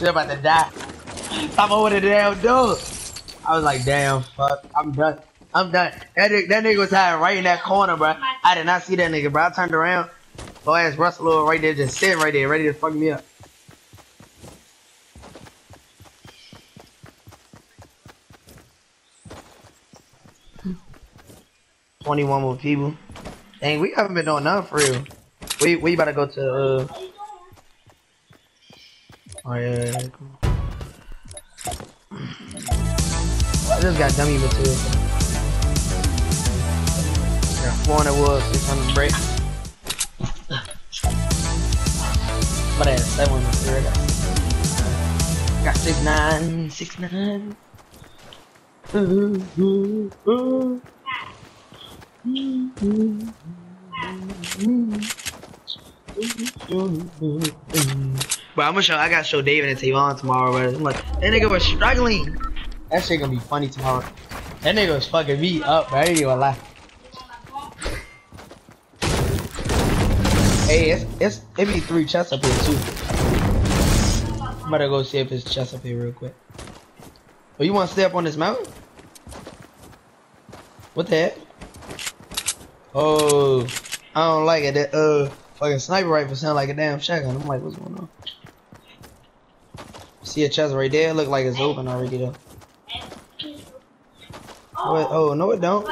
shit about to die. I'm over the damn door. I was like, damn, fuck, I'm done. I'm done. That nigga, that nigga was hiding right in that corner, bro. I did not see that nigga, bro. I turned around. Boy ass Russell right there, just sitting right there, ready to fuck me up. Twenty-one more people. Dang, we haven't been doing nothing for real. We we about to go to. Uh... Oh yeah. I just got dummy material. Got 400 wood, 600 brick. But I had 7 material. Got 6 9, 6 9. Ooh, ooh, ooh. But I'm gonna show. I gotta show David and Tavon tomorrow. But I'm like, that nigga was struggling. That shit gonna be funny tomorrow. That nigga was fucking me up, bro. I ain't even lie. Hey, it's it's it be three chests up here too. I'm to go see if it's chest up here real quick. Oh, you want to stay up on this mountain? What the heck? Oh, I don't like it. That uh, fucking sniper rifle sound like a damn shotgun. I'm like, what's going on? See a chest right there? Look like it's open already though. Oh, oh no, it don't.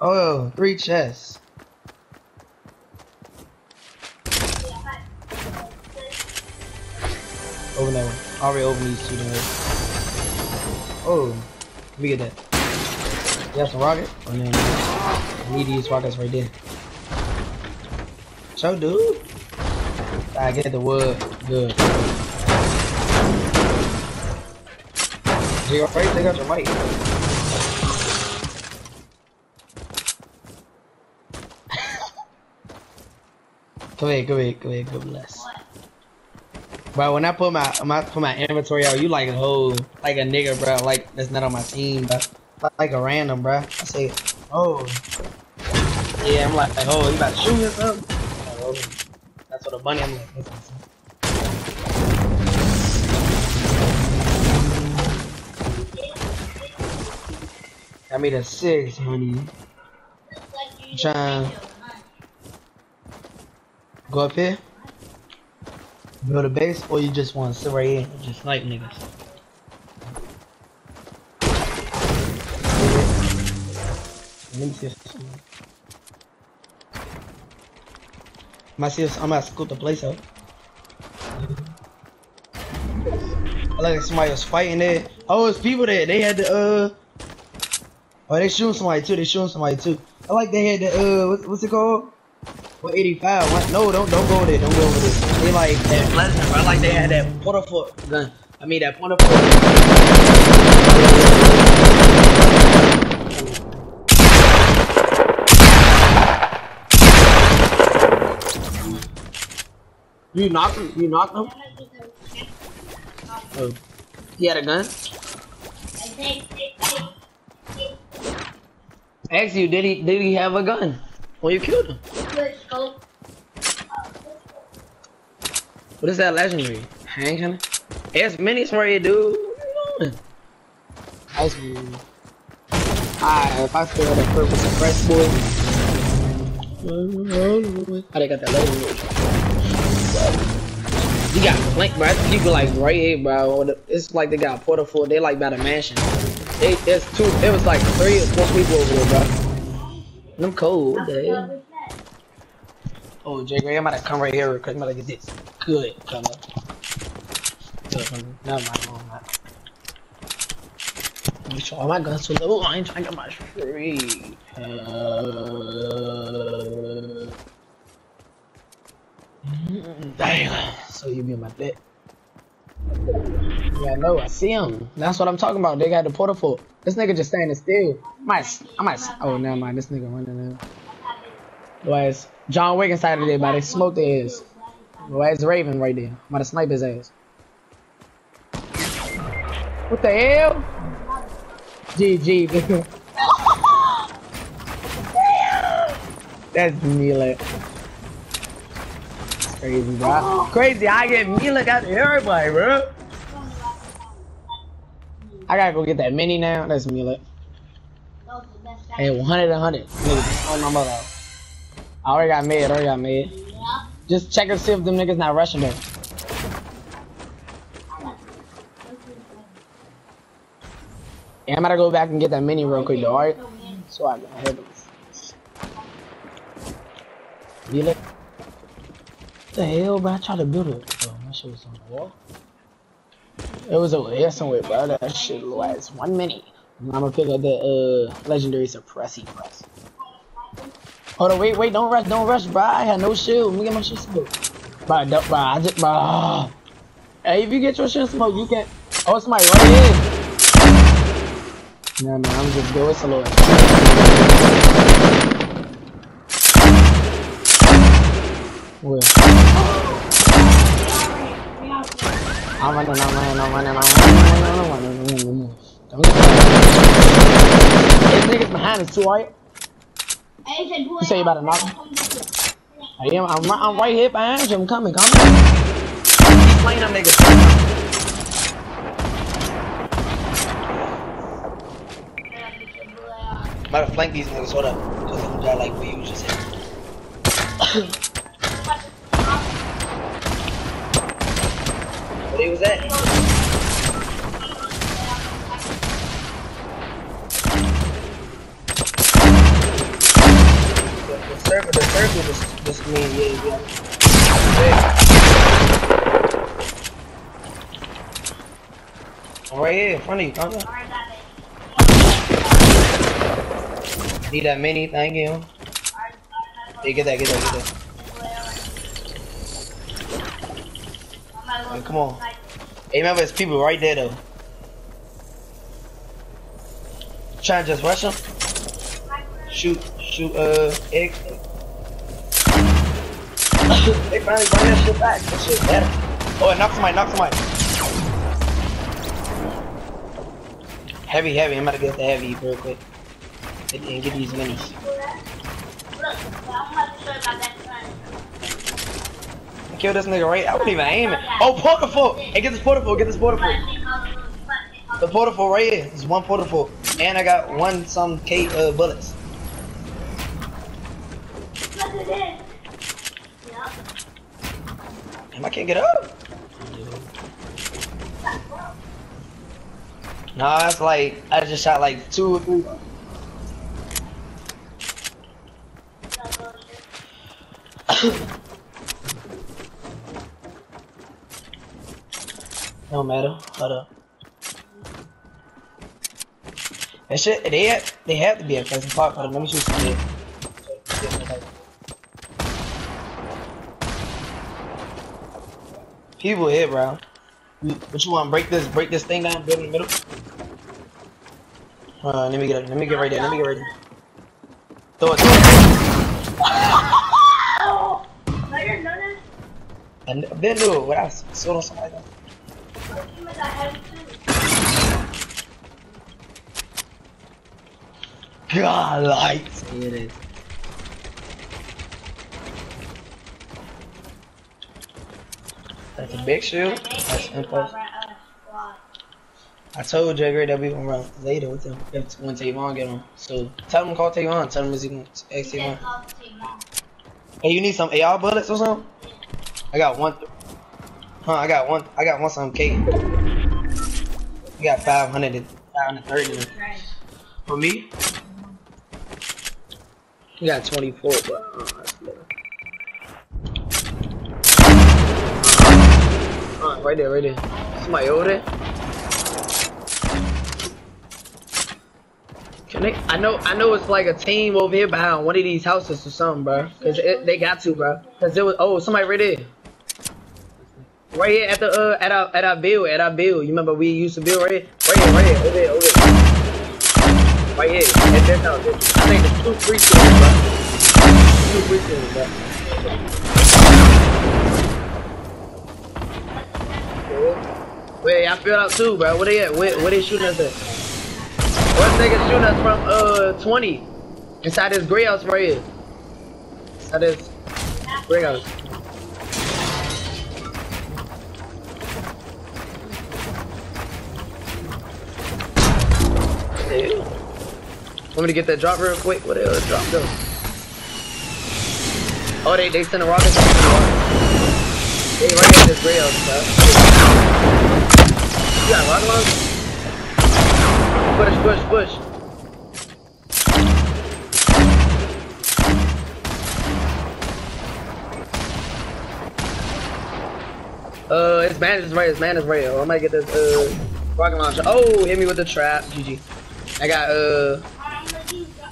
Oh, three chests. Open that one. Already open these two. There. Oh, me get that. You have some rocket? Oh, no, no. I need these rockets right there. So, dude. I get the wood. Good. You right? They got your mic. go ahead, go ahead, go ahead, go bless. Bro, when I put my, my put my inventory out, you like a whole like a nigga, bro. Like that's not on my team, bro. Like a random, bro. I say, oh, yeah. I'm like, oh, you about to shoot or something? That's what a bunny. I'm like, I made a six, honey. I'm trying go up here, build a base, or you just want to sit right here and just snipe niggas. Let me I'm gonna scoop the place out. I like somebody was fighting there. Oh, it's people there. They had the uh Oh, they shooting somebody too. They shooting somebody too. I like they had the uh, what's, what's it called? What 85? What? No, don't don't go there. Don't go over there. They like that Pleasant. I like they had that Port-a-Fort gun. I mean that Port-a-Fort. You knocked him? You knocked him? Oh. He had a gun? Ask you, did he did he have a gun? Well, you killed him. What is that legendary? Hang on. It's minis for you, dude. What you doing? Ice me. Alright, if I still that purple suppress boy. How they got that legendary? You got flank, bro. You go like right here, bro. It's like they got Port-a-Fort. They like by the mansion. They, there's two. It was like three or four people over there, bro. I'm cold. What the hell? Oh, Jay Gray, I'm about to come right here because I'm about to get this. Good, come up. Good, never mind, never mind. Let me show all my guns to level 9, trying to get my free. Uh, damn. So you be in my bed. Yeah, no, I see him. That's what I'm talking about. They got the Port-a-Fort. This nigga just standing still. I might, I might. Oh, never mind. This nigga running now. Was John Wick inside of there, but they smoked his ass. Why Raven right there? I'm about to snipe his ass. What the hell? GG, nigga. That's melee. Crazy, bro. Crazy, I get me look at everybody, bro. I gotta go get that mini now. That's me look. Hey, 100 100. Niggas, on my mother. I already got made, I already got made. Just check and see if them niggas not rushing though. Yeah, I'm gonna go back and get that mini real quick though, alright? So I can hit them. You look. What the hell, bro? I tried to build it. Oh, my shit was on the wall. It was over here somewhere, bro. That shit was one minute. I'm gonna pick up the uh legendary suppressy press. Hold on, wait, wait, don't rush, don't rush, bro. I had no shield. Let me get my shit smoke. Bro, no, bro, I just, bro. Hey, if you get your shit smoke, you can. Oh, somebody right here. Nah, man, I'm just going slow. Where? I'm running, I'm running, I'm running, I'm running, I'm running, I'm running. Don't get This nigga's behind us too, right? You say you about to knock? I am, I'm, I'm right here behind you, I'm coming, coming. Keep playing them niggas. About to flank these niggas, hold up. Cause I'm just like what you just said. He was at? The, circle, the circle just, just mean, yeah, yeah. I'm right here in front of you, calm down. Need that mini, thank you. Yeah, get that, get that, get that. Hey, come on. Hey, remember, it's people right there, though. Trying to just rush them? Shoot, shoot, uh, egg. they finally bring that shit back. That shit better. Oh, knock somebody, knock somebody. Heavy, heavy. I'm about to get the heavy real quick. And, and get these minis. Kill this nigga right. I wasn't even aim it. Oh, portable. Hey, get this portable. Get this portable. The portable right here. There's one portable. And I got one some K uh, bullets. Damn, I can't get up. No, that's like I just shot like two or three. no matter. Hold up. That shit, they have, they have to be at Pleasant Park. Hold on, let me shoot some. People here, bro. What you want? Break this, break this thing down, build in the middle. On, let me get, let me get right there. Let me get right there. Throw it. Throw it. And then do it without sword on somebody. Else. God, lights. It is. That's a big shield. That's impulse. I told Jagger that we gonna run later with him if when Tavon get on. So tell him to call Tavon. Tell him he's gonna ask Tavon. Hey, you need some AR bullets or something? I got one. Huh? I got one. I got one some K. You got 500 and 530 for me. You got 24, but. Uh, right there, right there. Somebody over there. Can they? I know, I know it's like a team over here behind one of these houses or something, bro. Cause it, they got to, bro. Cause it was. Oh, somebody right there. Right here at the uh at our at our bill at our bill. You remember we used to build right here, right here, right here, over there, over there. Right here. At this house. I think it's two free. Two free kills, bro. Wait, I filled out too, bro. Where they at? Where, where they shooting us at? What nigga shooting us from uh 20? Inside this gray house right here. Inside this gray house. Want me to get that drop real quick? What the drop go? Oh, they they send a rocket. They right at this rail, bro. You got rocket launcher? Push, push, push. Uh, his man is right. His man is right. I might get this uh rocket launcher. Oh, hit me with the trap. GG. I got uh.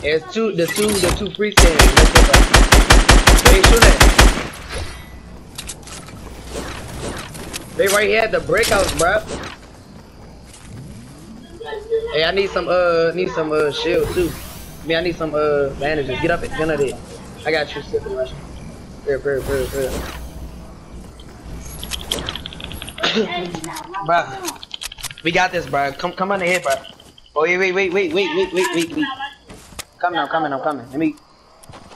There's two, the two, the two free stands. They shoot that. They right here at the house, bro. Hey, I need some uh, need some uh shield too. I mean, I need some uh bandages. Get up it, get up it. I got you, sister Russian. Here, here, here, here. bruh. We got this, bruh. Come, come on here, bruh. Oh, wait, wait, wait, wait, wait, wait, wait, wait. Coming, I'm coming, I'm coming. Let me.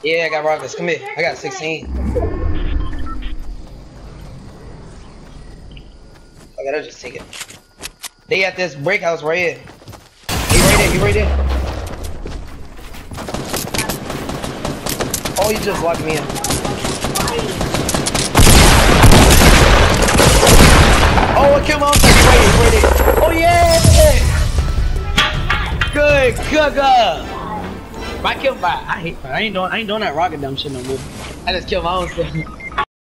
Yeah, I got rockets. Come here. I got 16. I gotta just take it. They at this break house right here. He right there, he right there. Oh, you just locked me in. Oh, I killed my own Wait, wait, wait. Oh, yeah! Good, good, good. I kill my. I hate. I ain't doing. I ain't doing that rocket dumb shit no more. I just kill my own stuff.